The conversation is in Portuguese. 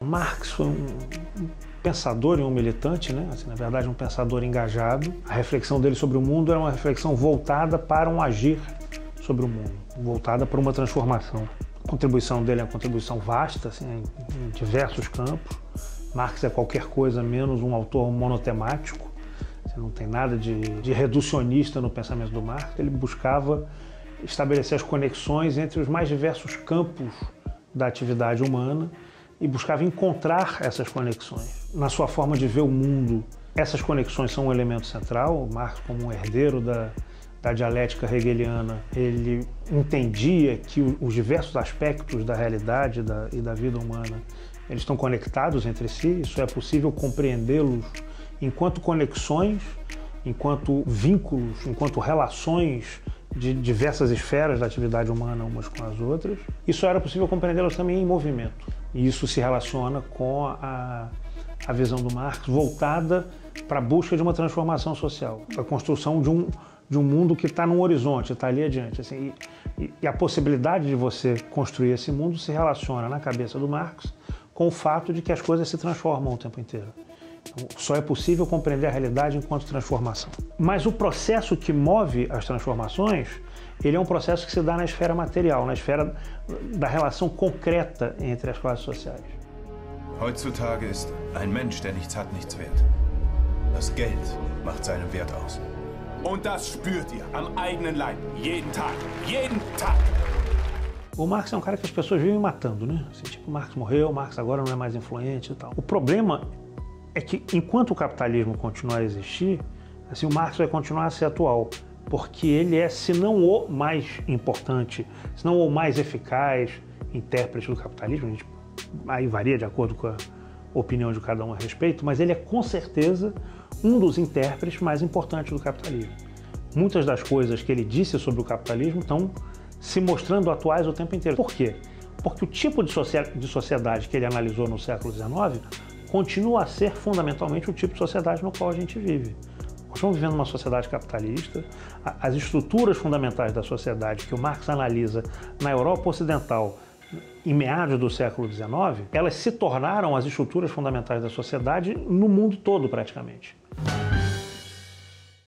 Marx foi um pensador e um militante, né? Assim, na verdade, um pensador engajado. A reflexão dele sobre o mundo era uma reflexão voltada para um agir sobre o mundo, voltada para uma transformação. A contribuição dele é uma contribuição vasta, assim, em, diversos campos. Marx é qualquer coisa menos um autor monotemático. Não tem nada de, de reducionista no pensamento do Marx. Ele buscava estabelecer as conexões entre os mais diversos campos da atividade humana e buscava encontrar essas conexões. Na sua forma de ver o mundo, essas conexões são um elemento central. Marx, como um herdeiro da, da dialética hegeliana, ele entendia que os diversos aspectos da realidade da, e da vida humana eles estão conectados entre si. Isso é possível compreendê-los enquanto conexões, enquanto vínculos, enquanto relações de diversas esferas da atividade humana umas com as outras. Isso era possível compreendê-los também em movimento. E isso se relaciona com a, a visão do Marx voltada para a busca de uma transformação social, a construção de um, de um mundo que está num horizonte, está ali adiante. Assim, e, e, a possibilidade de você construir esse mundo se relaciona na cabeça do Marx com o fato de que as coisas se transformam o tempo inteiro. Só é possível compreender a realidade enquanto transformação. Mas o processo que move as transformações, ele é um processo que se dá na esfera material, na esfera da relação concreta entre as classes sociais. Heutzutage ist ein Mensch, der nichts hat, nichts wert. Das Geld macht seinen Wert aus. Und das spürt ihr am eigenen Leib. Jeden Tag. Jeden Tag. O Marx é um cara que as pessoas vivem matando, né? Assim, tipo, o Marx morreu, o Marx agora não é mais influente e tal. O problema é que enquanto o capitalismo continuar a existir, assim, o Marx vai continuar a ser atual, porque ele é, se não o mais importante, se não o mais eficaz intérprete do capitalismo, gente aí varia de acordo com a opinião de cada um a respeito, mas ele é com certeza um dos intérpretes mais importantes do capitalismo. Muitas das coisas que ele disse sobre o capitalismo estão se mostrando atuais o tempo inteiro. Por quê? Porque o tipo de, sociedade que ele analisou no século XIX continua a ser fundamentalmente o tipo de sociedade no qual a gente vive. Nós estamos vivendo uma sociedade capitalista, as estruturas fundamentais da sociedade que o Marx analisa na Europa Ocidental em meados do século XIX, elas se tornaram as estruturas fundamentais da sociedade no mundo todo praticamente.